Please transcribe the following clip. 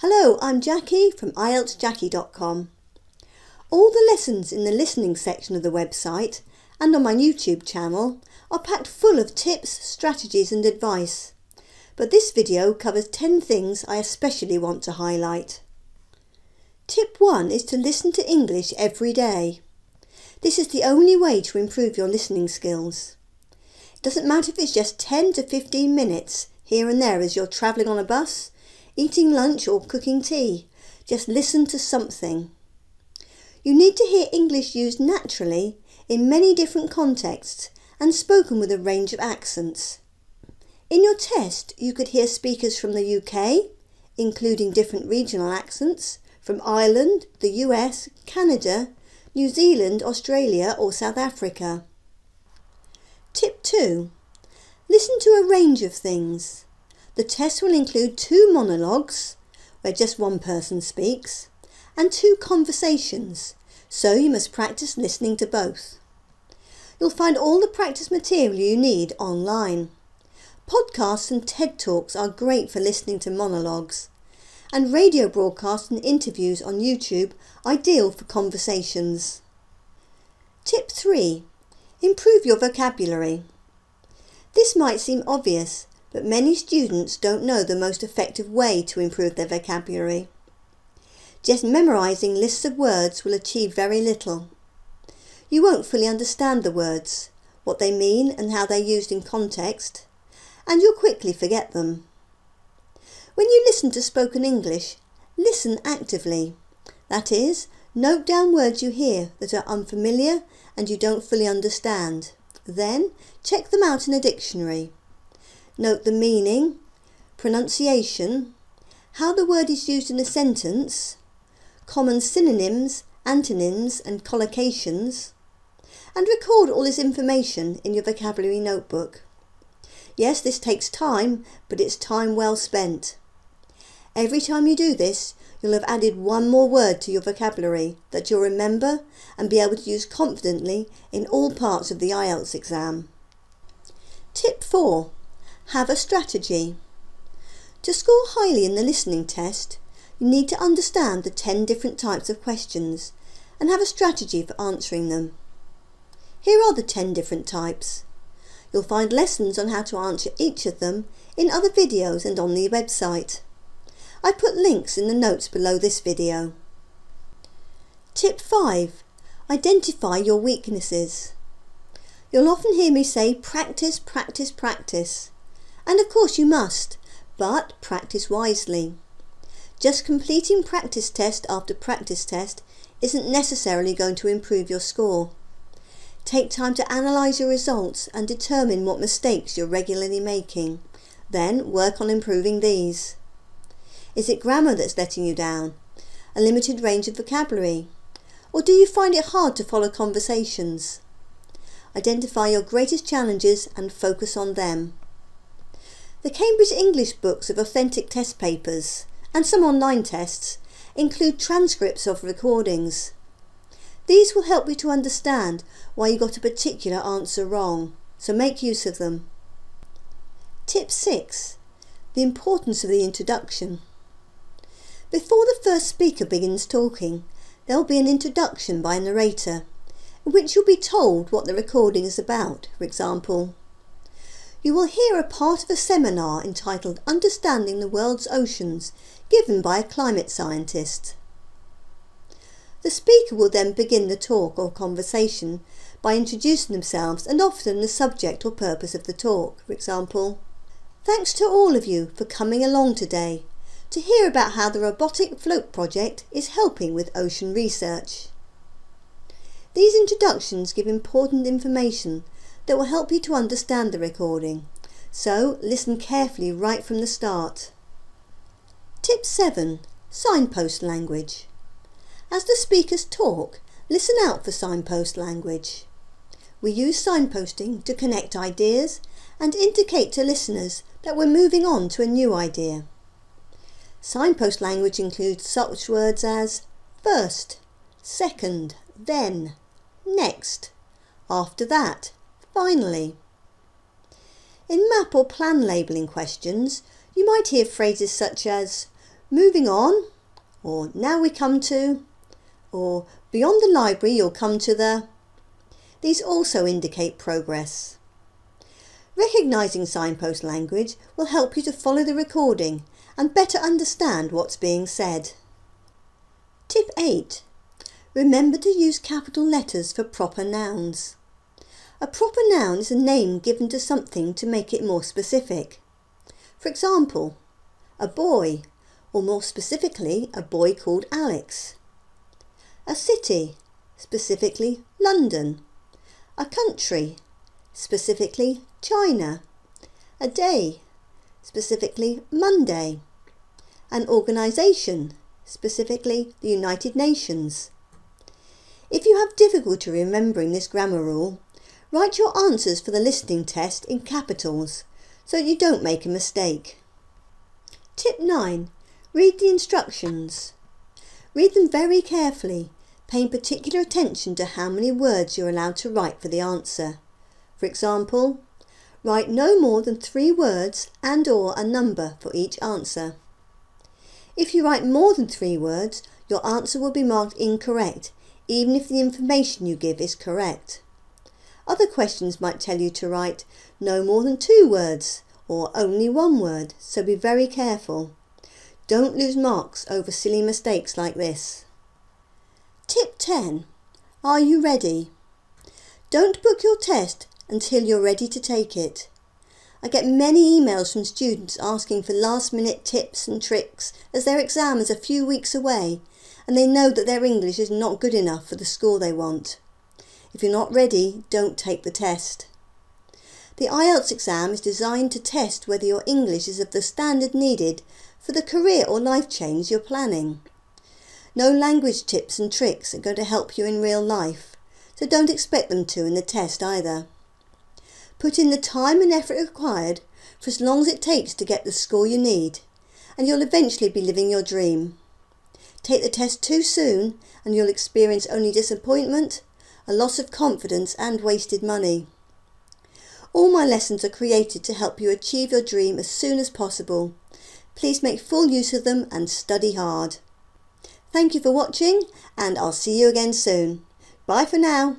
Hello, I'm Jacky from IELTSJacky.com. All the lessons in the listening section of the website and on my YouTube channel are packed full of tips, strategies and advice. But this video covers 10 things I especially want to highlight. Tip 1 is to listen to English every day. This is the only way to improve your listening skills. It doesn't matter if it's just 10 to 15 minutes here and there as you're travelling on a bus, eating lunch or cooking tea. Just listen to something. You need to hear English used naturally in many different contexts and spoken with a range of accents. In your test, you could hear speakers from the UK, including different regional accents, from Ireland, the US, Canada, New Zealand, Australia or South Africa. Tip 2. Listen to a range of things. The test will include two monologues, where just one person speaks, and two conversations, so you must practice listening to both. You'll find all the practice material you need online. Podcasts and TED Talks are great for listening to monologues, and radio broadcasts and interviews on YouTube ideal for conversations. Tip 3. Improve your vocabulary. This might seem obvious, but many students don't know the most effective way to improve their vocabulary. Just memorising lists of words will achieve very little. You won't fully understand the words, what they mean and how they're used in context, and you'll quickly forget them. When you listen to spoken English, listen actively. That is, note down words you hear that are unfamiliar and you don't fully understand. Then check them out in a dictionary. Note the meaning, pronunciation, how the word is used in a sentence, common synonyms, antonyms and collocations, and record all this information in your vocabulary notebook. Yes, this takes time, but it's time well spent. Every time you do this, you'll have added one more word to your vocabulary that you'll remember and be able to use confidently in all parts of the IELTS exam. Tip 4. Have a strategy. To score highly in the listening test, you need to understand the 10 different types of questions and have a strategy for answering them. Here are the 10 different types. You'll find lessons on how to answer each of them in other videos and on the website. I put links in the notes below this video. Tip 5. Identify your weaknesses. You'll often hear me say practice, practice, practice. And of course you must, but practice wisely. Just completing practice test after practice test isn't necessarily going to improve your score. Take time to analyse your results and determine what mistakes you're regularly making. Then work on improving these. Is it grammar that's letting you down? A limited range of vocabulary? Or do you find it hard to follow conversations? Identify your greatest challenges and focus on them. The Cambridge English books of authentic test papers and some online tests include transcripts of recordings. These will help you to understand why you got a particular answer wrong, so make use of them. Tip 6. The importance of the introduction. Before the first speaker begins talking, there will be an introduction by a narrator, in which you'll be told what the recording is about, for example, you will hear a part of a seminar entitled Understanding the World's Oceans given by a climate scientist. The speaker will then begin the talk or conversation by introducing themselves and often the subject or purpose of the talk. For example, thanks to all of you for coming along today to hear about how the Robotic Float Project is helping with ocean research. These introductions give important information that will help you to understand the recording. So listen carefully right from the start. Tip 7. Signpost language. As the speakers talk, listen out for signpost language. We use signposting to connect ideas and indicate to listeners that we're moving on to a new idea. Signpost language includes such words as first, second, then, next, after that, finally. In map or plan labelling questions, you might hear phrases such as moving on, or now we come to, or beyond the library you'll come to the. These also indicate progress. Recognising signpost language will help you to follow the recording and better understand what's being said. Tip 8. Remember to use capital letters for proper nouns. A proper noun is a name given to something to make it more specific. For example, a boy, or more specifically, a boy called Alex. A city, specifically London. A country, specifically China. A day, specifically Monday. An organisation, specifically the United Nations. If you have difficulty remembering this grammar rule, write your answers for the listening test in capitals so that you don't make a mistake. Tip 9. Read the instructions. Read them very carefully, paying particular attention to how many words you're allowed to write for the answer. For example, write no more than three words and or a number for each answer. If you write more than three words, your answer will be marked incorrect, even if the information you give is correct. Other questions might tell you to write no more than two words or only one word, so be very careful. Don't lose marks over silly mistakes like this. Tip 10. Are you ready? Don't book your test until you're ready to take it. I get many emails from students asking for last minute tips and tricks as their exam is a few weeks away and they know that their English is not good enough for the score they want. If you're not ready, don't take the test. The IELTS exam is designed to test whether your English is of the standard needed for the career or life change you're planning. No language tips and tricks are going to help you in real life, so don't expect them to in the test either. Put in the time and effort required for as long as it takes to get the score you need, and you'll eventually be living your dream. Take the test too soon, and you'll experience only disappointment, a loss of confidence, and wasted money. All my lessons are created to help you achieve your dream as soon as possible. Please make full use of them and study hard. Thank you for watching, and I'll see you again soon. Bye for now.